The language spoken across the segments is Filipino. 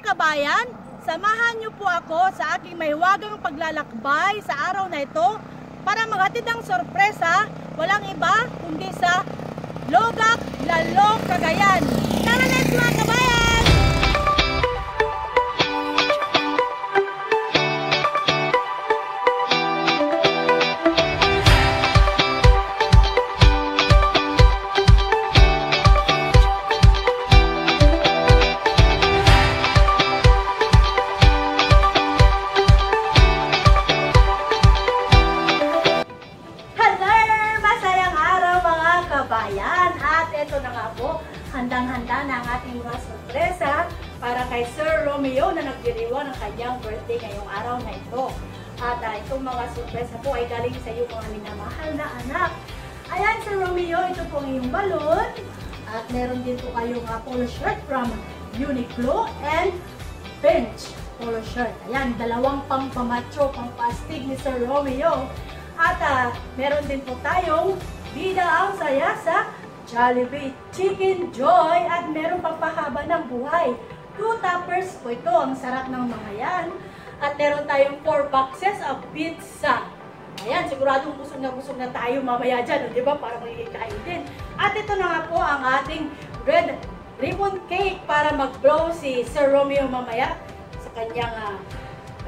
kabayan, samahan niyo po ako sa aking mahiwagang paglalakbay sa araw na ito para maghatid ng sorpresa, walang iba kundi sa Logak, Lalong, Cagayan. Pang pamacho, pang pastig ni Sir Romeo. At ah, meron din po tayong Bida ang saya sa Jollibee Chicken Joy at meron pang pahaba ng buhay. Two toppers po ito. Ang sarap ng mga yan. At meron tayong four boxes of pizza. Ayan, siguradong busog na busog na tayo mamaya dyan, di ba? Para magiging din. At ito na nga po ang ating red ribbon cake para mag-blow si Sir Romeo mamaya sa kanyang ah,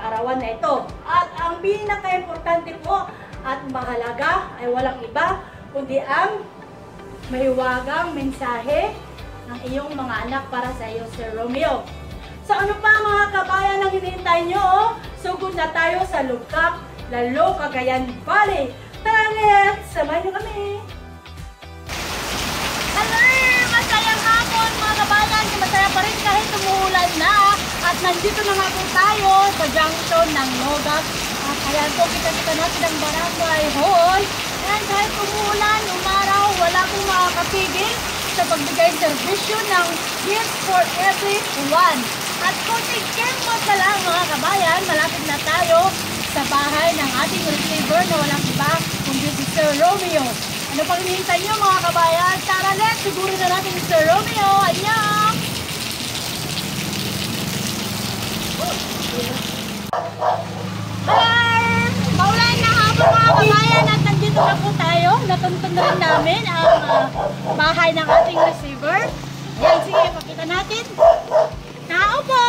kaarawan na ito. At ang pinaka-importante po at mahalaga ay walang iba kundi ang mahiwagang mensahe ng iyong mga anak para sa iyo, Sir Romeo. So ano pa mga kabayan ang hinihintay nyo? oh? Sugod na tayo sa Lugkak, Lalo, Cagayan Valley. Tara let's! Samahan nyo kami! Hello! Masayang hapon mga kabayan! Masaya pa rin kahit umuulan na. At nandito na nga po tayo sa junction ng Nogat. At ayan po, kita-kita natin ang barangay hall. Ayan, kahit umuulan, umaraw, wala pong makakapigil sa pagbigay serbisyo ng gifts for everyone. At kunting kempot na lang mga kabayan, malapit na tayo sa bahay ng ating receiver na walang iba kundi si Sir Romeo. Ano pang hinihintay niyo mga kabayan? Tara let's, siguro na natin si Sir Romeo. Ayan! Maulan na hapon mga kabayan at na po tayo. Natuntun namin ang ah, bahay ng ating receiver. Ayan, sige, pakita natin. Tao po!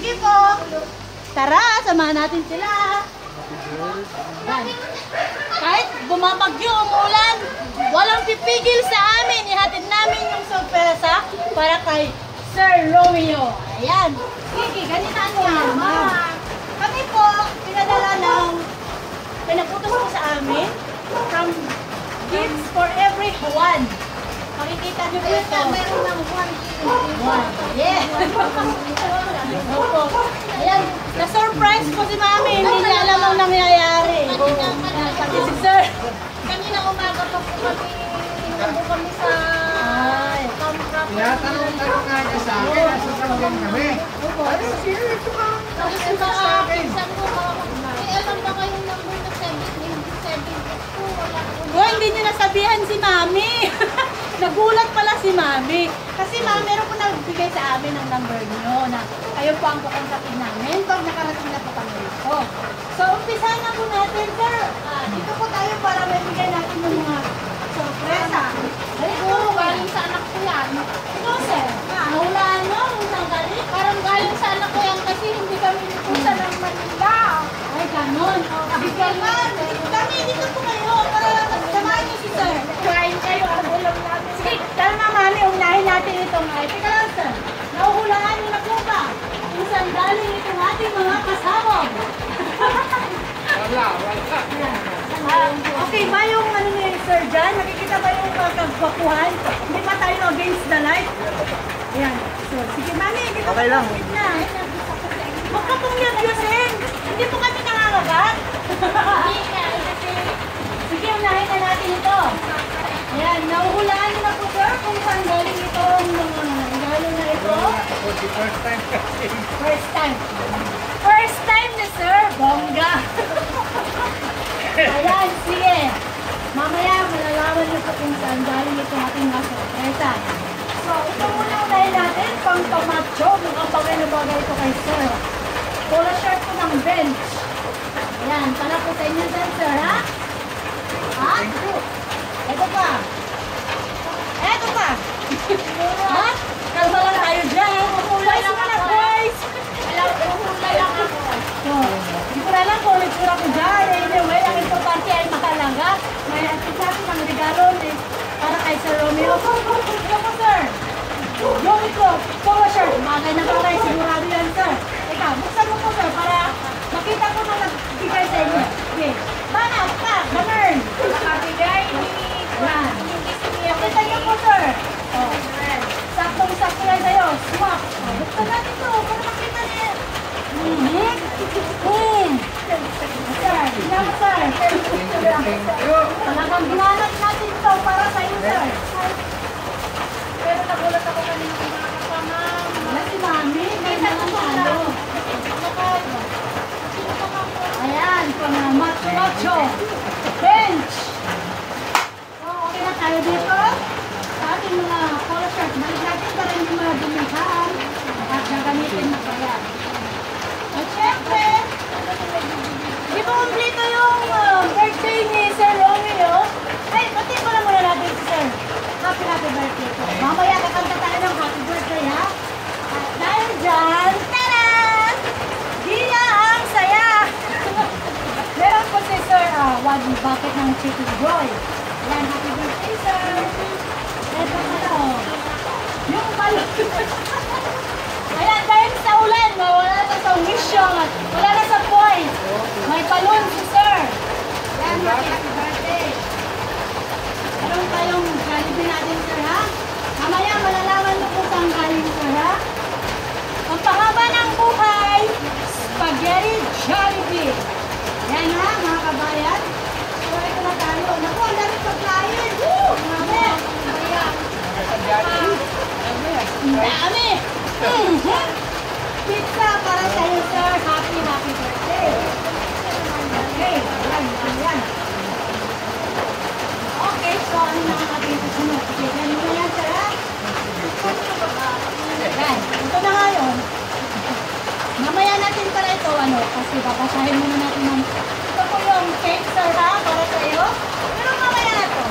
Sige po. Tara, samahan natin sila. Yan. Kahit bumabagyo, umulan, walang pipigil sa amin. Ihatid namin yung sorpresa para kay Sir Romeo. Ayan. Sige, ganitaan mo mama. Kami po, pinadala ng pinaputos po sa amin from Gifts for Everyone. Makikita niyo po ito. Meron ng one. One. Yeah. Opo. Ayan. Na-surprise po si Mami. Hindi niya alam ang nangyayari. Pati si Sir. Kanina umaga pa po kami, nandun kami sa Ay. camp Tinatanong-tanong nga niya sa akin, nasa Sanggen kami. Opo. Ano, sino ito ka? Mga pinsan ko, mga eh, alam ba kayong number na 7 po, wala po. Oh, hindi niyo nasabihan si Mami. Nagulat pala si Mami. Kasi Mami, meron po nagbigay sa amin ng number niyo na kayo po ang kukontakin namin pag nakarating na po kami rito. So, umpisa na po natin, sir. Uh, dito po tayo para mabigay natin ng mga sorpresa. Ay, ito, galing sa anak ko yan. Ito, sir. Ah. Maulaan mo, usang galing. Parang galing sa anak ko yan kasi hindi kami nipusa ng Manila. Ay, ganun. Bigyan mo, bigyan natin itong ay pikalasan. Nauhulaan niyo na po ba kung saan galing itong ating mga kasawag? wala, wala. Uh, okay ba yung ano ni Sir John? Nakikita ba yung uh. Hindi ba tayo against the light? Ayan. So, sige, mami. Okay lang. Na. Huwag ka pong. Hindi po kami nangangagat. Sige, unahin na natin ito. Ayan, nahuhulaan niyo na po, sir, kung saan galing itong mga regalo na ito. First time. First time. First time ni Sir Bongga. Ayan, sige. Mamaya, malalaman niyo po kung saan galing itong ating mga sorpresa. So, ito muna unahin natin, pang pamacho, mukhang bagay na bagay ito kay Sir. Polo shirt po ng bench. Ayan, para po sa inyo Sir, ha? Ha? Ito pa. Ito pa. ha? Kalma lang tayo dyan. Boys muna, boys. alam ko, hula lang ako. Hindi ko na alam kung itsura ko dyan. Anyway, ang importante ay mahalaga. May atin ang regalo ni para kay Sir Romeo. Ito po, sir. Yung ito, polo shirt. Bagay na bagay, sigurado yan, sir. Ikaw, buksan mo po, sir, para makita ko na nagbigay sa inyo. Okay. Bana, pa, ganun. Nakabigay ni Yan. hindi sumiyak Kita niyo po, sir. Oh. Saktong-sakto yan sa'yo. Swak. Oh, buksan natin to para makita niya. Sir, tingnan mo, sir. Talagang ginanap natin to para sa sir. Pero nagulat ako kanina kung mga kasama. Wala si Mami. May nalang talo. Ayan, pang uh, macho-macho. Bench. So, okay na tayo dito. Sa ating mga polo shirt. Balik natin para hindi madumihan. At gagamitin na pa yan. At syempre, di ba kumplito yung uh, birthday ni Sir Romeo? Ay, pati ko na muna natin si Sir. Happy, happy birthday po. Mamaya kakanta tayo ng happy birthday, ha? At dahil dyan, taran! Dia ang saya! Meron po si Sir uh, one bucket ng chicken joy. Yan, happy birthday, Sir! Ito ano, yung balon. Ayan, dahil sa ulan, wala na sa mission, wala na sa point. May balon si Sir. Yan, happy birthday. Meron tayong Jollibee natin, Sir, ha? Mamaya malalaman mo kung saan galing, Sir, ha? Ang pahaba ng buhay, Spaghetti Jollibee. Yan ha, mga kabayan. So, ito na tayo. Naku, ang dami pagkain. Woo! Grabe. Ayan. Ang dami. Pizza para sa iyo, sir. Happy, happy birthday. Okay. Okay, so ano na ang ating susunod? Okay, ganun na yan, sir, ito na nga yun. Mamaya natin para ito, ano, kasi babasahin muna natin ng, ito po yung cake, sir, ha, para sa iyo. Pero mamaya na to.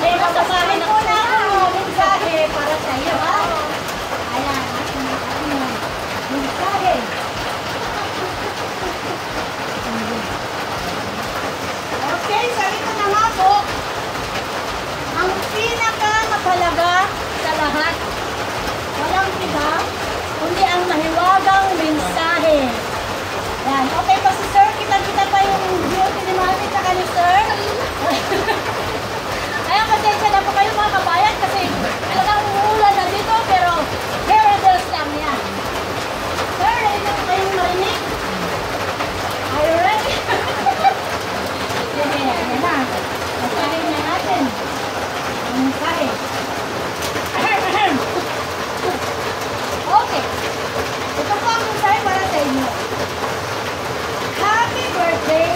May babasahin po na ang mensahe para sa iyo, ha? Ayan, ating ating mensahe. Okay, so ito na nga po, ang pinakamahalaga sa lahat walang iba, kundi ang mahiwagang mensahe. Yan. Okay pa si sir, kita-kita pa yung beauty ni mami tsaka ni sir. Kaya pasensya na po kayo mga kabayan kasi talagang umuulan na dito pero paradise lang yan. Sir, ready na po kayong marinig? Are you ready? Sige, yan na. Basahin na natin. Ang mensahe. Ahem, ahem. Okay. Ito po ang mensahe para sa inyo. Happy birthday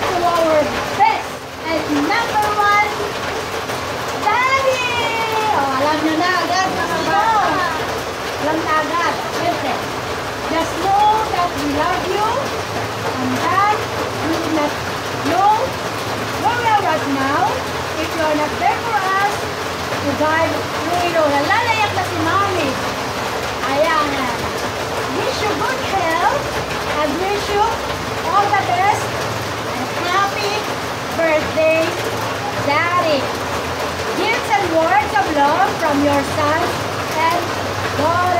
to our best and number one Daddy! Oh, alam nyo na agad mga ba? Alam na agad. Siyempre. Just know that we love you and that we will not know where we are right now if you are not there for us to guide through it all. Lalayak na si Mami. Ayan. Wish you good health and wish you all the best and happy birthday, Daddy. Gifts and words of love from your son and daughter.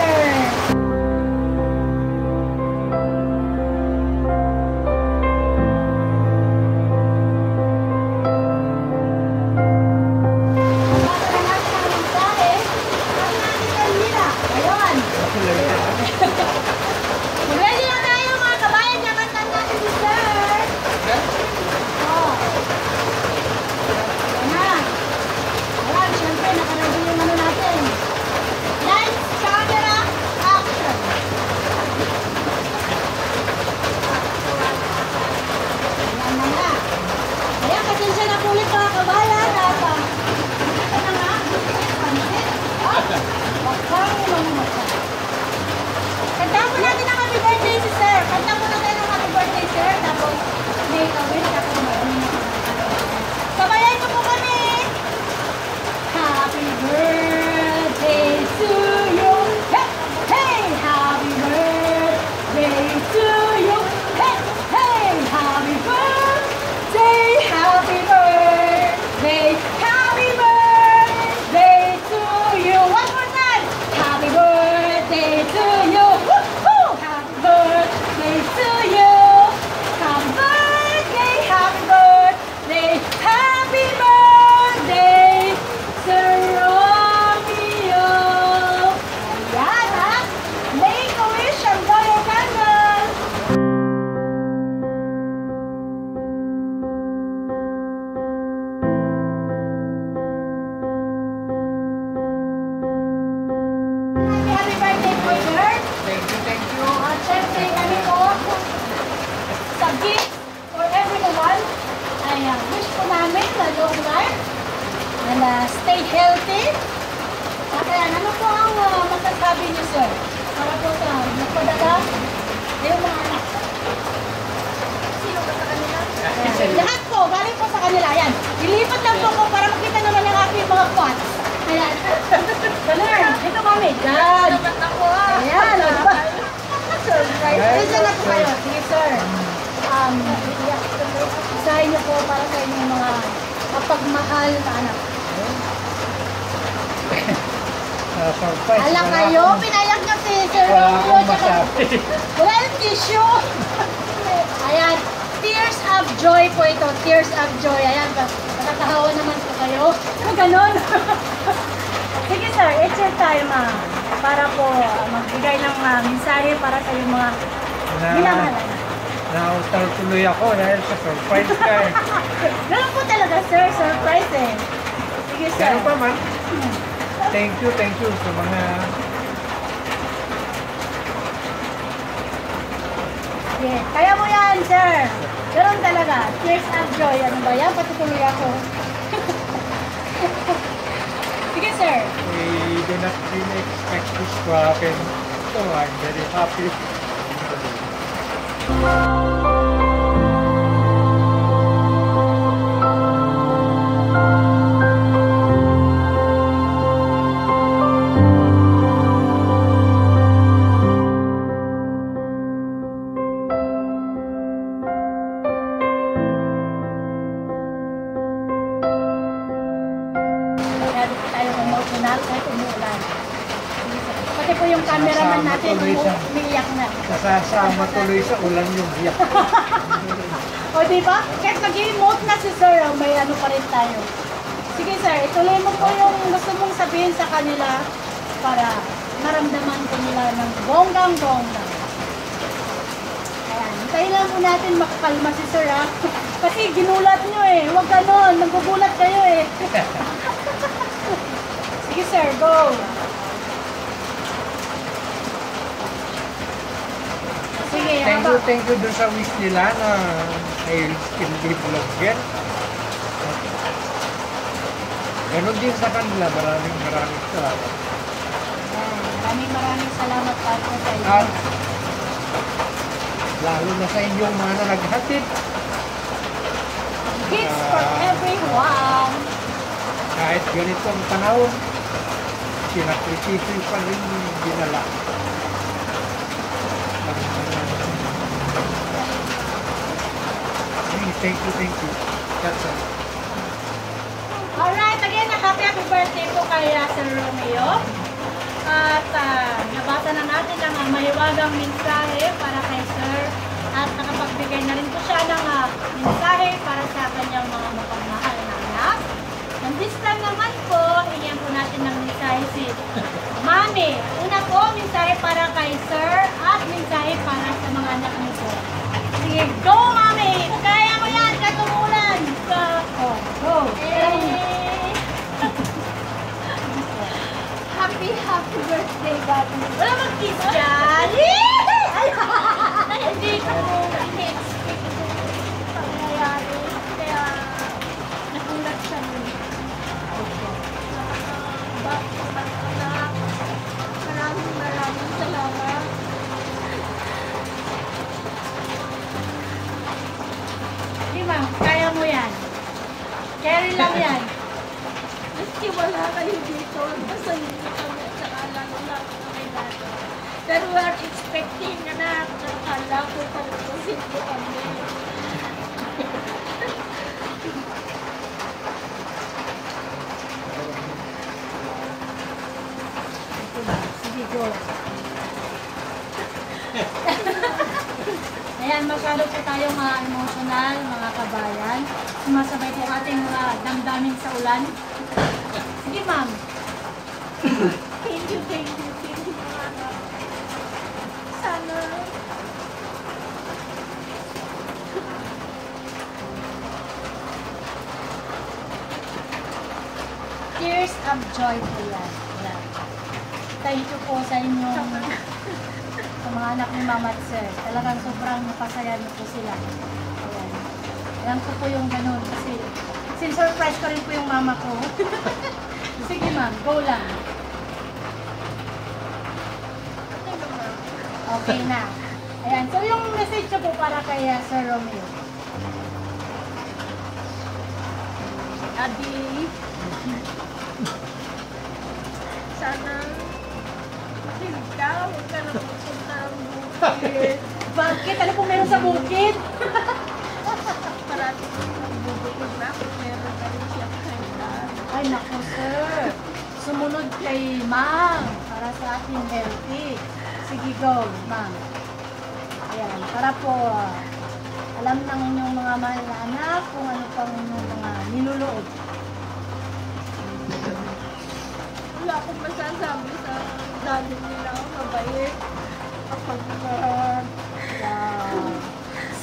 Uh, stay healthy. Ayan, ano po ang uh, masasabi niyo, sir? Para po sa nagpadala, yung mga anak. Sino ba sa kanila? Ayan. Lahat po, galing po sa kanila. Ayan. Ilipat lang po ko para makita naman ang aking mga quads. Ayan. Ganun. Ito, mami. Yan. Ah. Ayan. Surprise. Listen na po kayo. Sige, sir. Um, isahin niyo po para sa inyong mga kapagmahal na anak. Ah, surprise. Ala kayo, akong- pinayak na si Sir Wala akong masabi. Wala yung tissue. Ayan. Tears of joy po ito. Tears of joy. Ayan. Nakakahawa naman po kayo. Ganon. Sige sir, it's your time ah, para po ah, magbigay ng ah, mensahe para sa iyong mga Na, minamahal. nautal tuloy ako dahil sa surprise ka eh. Ganun po talaga sir, surprise eh. Sige sir. Pero pa man, thank you, thank you sa mga Sige, kaya mo yan sir. Ganun talaga. Tears of joy. Ano ba yan? Patutuloy ako. Sige sir. we do not really expect this to happen. So I'm very happy. Kaya tuloy sa ulan yung biyak. O di ba? Kahit mag-emote na si Sir, oh, may ano pa rin tayo. Sige sir, ituloy mo po yung gusto mong sabihin sa kanila para maramdaman ko nila ng bonggang-bongga. Ayan, hintayin natin makakalma si Sir ha. Kasi ginulat nyo eh. Huwag ganon, nagugulat kayo eh. Sige sir, go! Thank you, thank you dun sa wish nila na ay hindi vlogger. Ganon din sa kanila, maraming maraming salamat. Ayan, Maraming maraming salamat pa po sa inyo. At lalo na sa inyong mga naghatid Gifts for everyone. kahit ganitong panahon, sinakripisyo pa rin yung Thank you, thank you. That's all. Alright, again, happy happy birthday po kay uh, Sir Romeo. At ah, nabasa na natin ang uh, mahiwagang mensahe para kay Sir. At nakapagbigay na rin po siya ng ah, mensahe para sa kanyang mga mapagmahal na anak. And this time naman po, hingyan po natin ng mensahe si Mami. Una po, mensahe para kay Sir at mensahe para sa mga anak ni Sir. Sige, go Mami! Kaya mo yan, katumulan! Go! Oh, go! Eh, Happy, happy birthday, Daddy. Wala mag-kiss dyan! Ay! Hindi ko in-expect yung pangyayari. Kaya, nagulat siya nun. Bakit anak? Maraming maraming salamat. Di ma'am, kaya mo yan. Carry lang yan. Maski wala kayo dito, masaya na kami at saka lalo lang kami dati. Pero we are expecting anak. Nakala ko talaga hindi kami. Sige, go. Ayan, masyado po tayong mga emotional, mga kabayan. Sumasabay po ating mga damdamin sa ulan. Sige, ma'am. Thank you, thank you, thank you mga anak. Sana Tears of joy po yan. Thank you po sa inyo. sa mga anak ni Mama at Sir. Talagang sobrang napasaya niyo po sila. Ayan. Alam ko po yung ganun kasi Sin-surprise ko rin po yung mama ko. Sige ma'am, go lang. Ano ma'am? Okay na. Ayan, so yung message po para kay uh, Sir Romeo. Abi, sana makinig ka, huwag ka na pupunta ang bukid. Bakit? Ano po meron sa bukid? Parati ko nagbubukid na kung meron na rin siyang kailan. Ay, naku, sir. Sumunod kay ma'am para sa ating healthy. Sige, go, ma'am. Ayan, para po alam ng inyong mga mahal na anak kung ano pang inyong mga niluloob. Wala akong masasabi sa daddy nila, mabait. Kapag uh.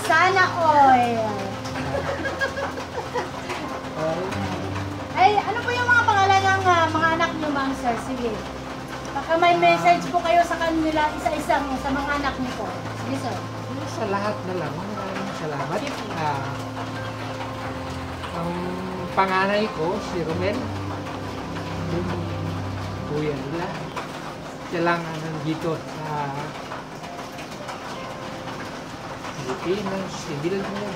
Sana oil. Ay, ano po yung mga pangalan ng ah, mga anak niyo, ma'am, sir? Sige. Baka may message po kayo sa kanila, isa-isang sa mga anak niyo po. Sige, sir. Sa lahat na lang, maraming salamat. Ah, ang panganay ko, si Romel, yung kuya nila, siya lang ang nandito sa Pilipinas, si Vilma,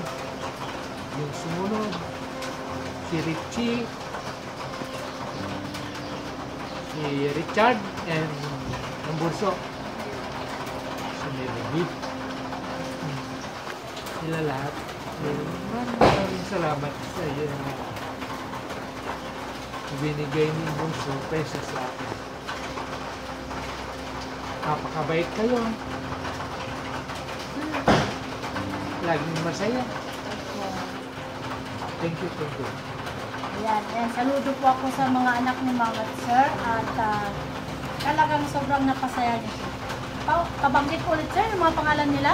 yung sumunod, si Richie, si Richard, and ang burso, si Melody. Sila lahat. Maraming salamat sa iyo na binigay ninyong sorpresa sa akin. Napakabait kayo. Laging masaya. Thank you, thank you. Ayan, ayan. Saludo po ako sa mga anak ni Mama Sir at ah, talagang sobrang napasaya niyo. Pa pabanggit ko ulit sir, yung mga pangalan nila.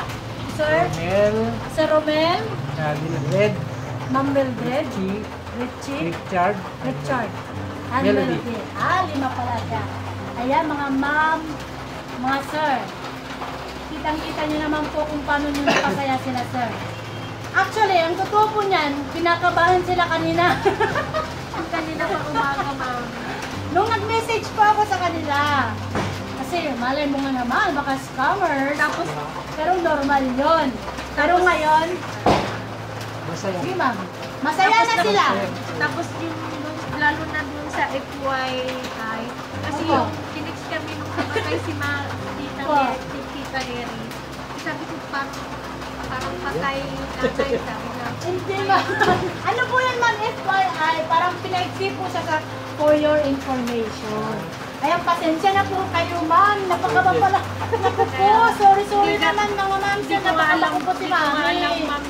Sir, Romel, Sir Romel, Red, Ma'am Mildred, Richie, Richie, Richard, Richard, and Melody. Melody. Ah, lima pala siya. Ayan, mga ma'am, mga sir. Kitang-kita niyo naman po kung paano niyo napasaya sila, sir. Actually, ang totoo po niyan, kinakabahan sila kanina. kanina pa umaga, ma'am. Nung nag-message pa ako sa kanila. Kasi malay mo nga naman, baka scammers. Tapos, pero normal yon. Pero ngayon, Masaya. sige ma'am, masaya na sila. Tapos yung, lalo na dun sa FYI, kasi Opo. yung kinix kami nung namatay si Ma, tita, si tita Eri. Sabi ko parang, parang patay tatay, sabi na. Hindi ma'am. ano po yan ma'am, FYI, parang pinaiksi po siya sa for your information. Ayan, pasensya na po kayo ma'am. Napakaba pala. Naku po, sorry, sorry Hindi na- naman mga ma'am. Hindi ko alam, si hindi ko alam, mami. ma'am,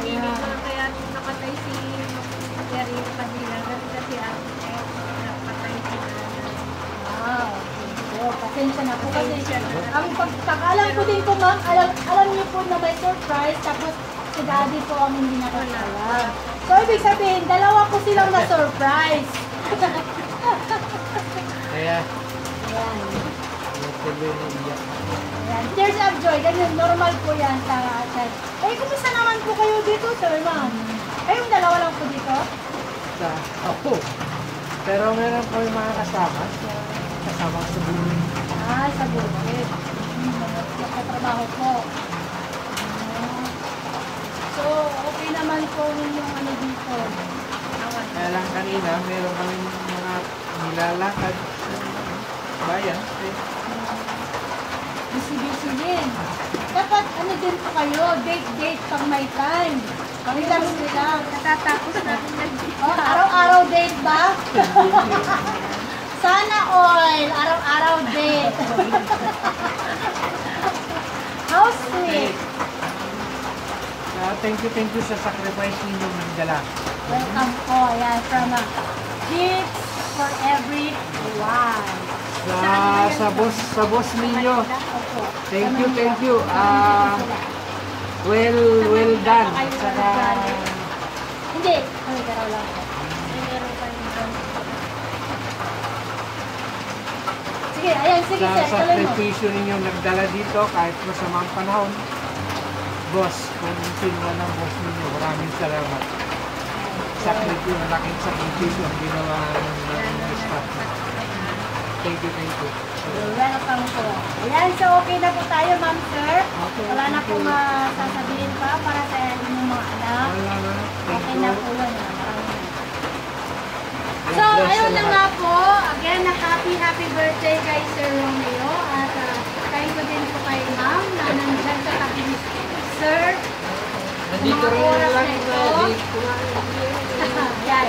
hindi ko kaya nung namatay si Eri Padilla, kasi si nanay. Wow. So, pasensya na po kasi ang pagkakalam ko din po ma'am, alam, alam niyo po na may surprise tapos si daddy po ang hindi nakakalam. So, ibig sabihin, dalawa po silang na-surprise. Kaya, Ayan. natuloy na iyak. Ayan. Tears of joy, ganyan, normal po yan sa atin. Eh, kumusta naman po kayo dito, sir, ma'am? Kayong dalawa lang po dito? Sa ako. Pero meron kami mga kasama. sa- Kasama sa buhay. Ah, sa bukid. Hmm, nagkatrabaho po. Ah. So, okay naman po yung ano dito. Kaya lang kanina, meron kami nilalakad sa bayan. Eh, Busy-busy din. Dapat ano din po kayo, date-date pag may time. Relax nila. Natatapos namin nag- Oh, araw-araw date ba? Sana all, araw-araw date. How sweet. Kaya thank you, thank you sa sacrifice ninyong nagdala. Welcome po, ayan, from a gifts for everyone. Sa, sa boss, sa boss ninyo. Thank you, thank you. Ah, well, well done. Saka, Hindi. Ay, garaw lang Sige, ayan, sige sa sir, mo. sakripisyo ninyong nagdala dito kahit masamang panahon. Boss, kung sino ang boss ninyo, maraming salamat. Sakripisyo, malaking sakripisyo ang ginawa ng, staff. Thank you, thank you. You're welcome po. Ayan, so okay na po tayo, ma'am, sir. Okay, Wala na thank pong you. ah, sasabihin pa para sa inyong mga anak. Wala na. Okay na po yun. ah. So, ayun na nga po. Again, na happy, happy birthday kay Sir Romeo. At uh, thank you din po kay ma'am na nandyan sa tabi Sir. Mga rin lang. ito. Dito. Yan.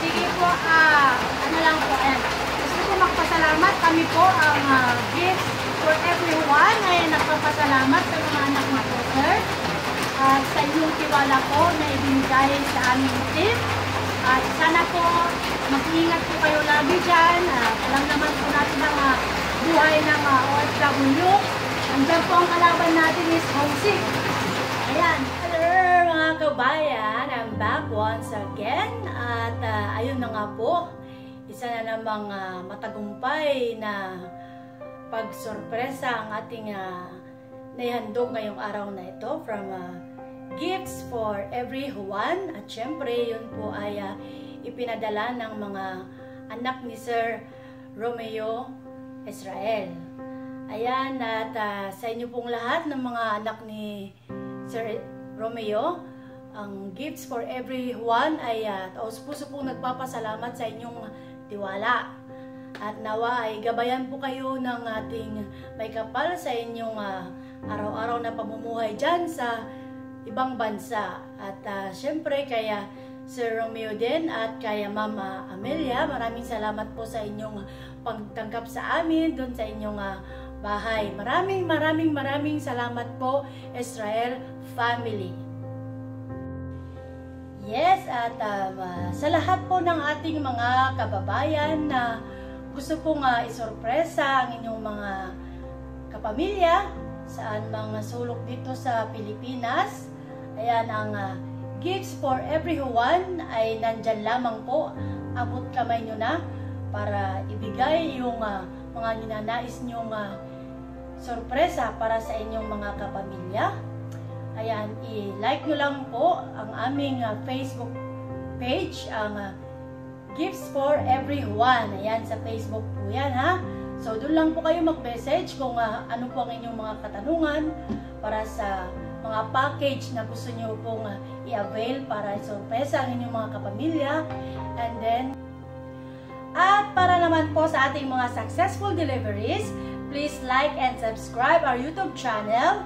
Sige po, ah, ano lang po, ayan. Gusto ko magpasalamat. Kami po ang ah, gifts for everyone ay nagpapasalamat sa mga anak na po, sir. At sa inyong tiwala po na ibinigay sa aming team. At sana po, mag-ingat po kayo lagi dyan. At alam naman po natin ang ah, buhay ng ah, OFW. Andiyan po ang kalaban natin is homesick. Kabayan, I'm back once again at ah, ayun na nga po, isa na namang ah, matagumpay na pagsorpresa ang ating uh, naihandog ngayong araw na ito from ah, Gifts for Everyone at syempre yun po ay ah, ipinadala ng mga anak ni Sir Romeo Israel. Ayan, at ah, sa inyo pong lahat ng mga anak ni Sir Romeo, ang Gifts for Everyone ay uh, taos puso pong nagpapasalamat sa inyong tiwala. At nawa ay gabayan po kayo ng ating may kapal sa inyong ah, araw-araw na pamumuhay dyan sa ibang bansa. At ah, syempre kaya Sir Romeo din at kaya Mama Amelia, maraming salamat po sa inyong pagtanggap sa amin doon sa inyong ah, bahay. Maraming maraming maraming salamat po Israel family. Yes, at um, ah, sa lahat po ng ating mga kababayan na gusto pong uh, isorpresa ang inyong mga kapamilya saan mga sulok dito sa Pilipinas. Ayan ang ah, Gifts for Everyone ay nandyan lamang po. Abot kamay nyo na para ibigay yung ah, mga ninanais nyong ah, sorpresa para sa inyong mga kapamilya. Ayan, i-like nyo lang po ang aming ah, Facebook page, ang ah, Gifts for Everyone. Ayan, sa Facebook po yan ha. So, doon lang po kayo mag-message kung ah, ano po ang inyong mga katanungan para sa mga package na gusto nyo pong ah, i-avail para sorpresa ang inyong mga kapamilya. And then, at para naman po sa ating mga successful deliveries, please like and subscribe our YouTube channel,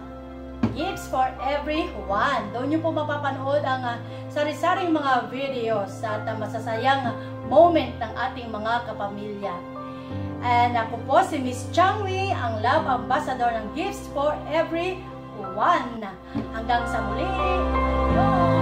Gifts for Everyone. Doon nyo po mapapanood ang ah, sari-saring mga videos at ah, masasayang moment ng ating mga kapamilya. And ako po si Miss Changwi, ang Love Ambassador ng Gifts for Everyone. Hanggang sa muli, adios!